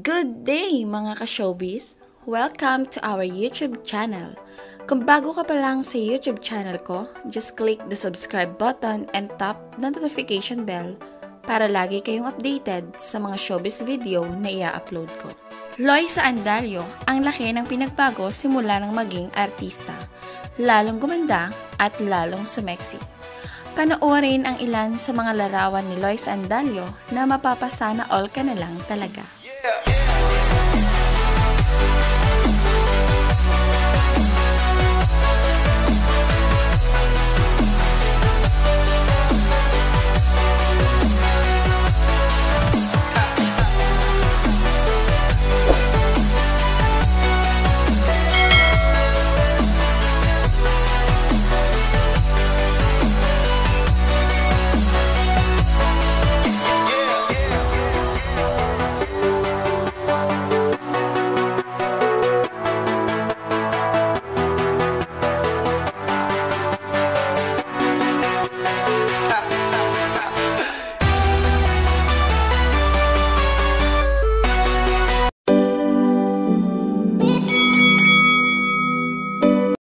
Good day mga ka-showbiz! Welcome to our YouTube channel. Kung bago ka pa lang sa YouTube channel ko, just click the subscribe button and tap the notification bell para lagi kayong updated sa mga showbiz video na ia-upload ko. Loisa Andalio, ang laki ng pinagbago simula ng maging artista. Lalong gumanda at lalong sumeksi. Panoorin ang ilan sa mga larawan ni Lois Andalio na mapapasana all ka na lang talaga.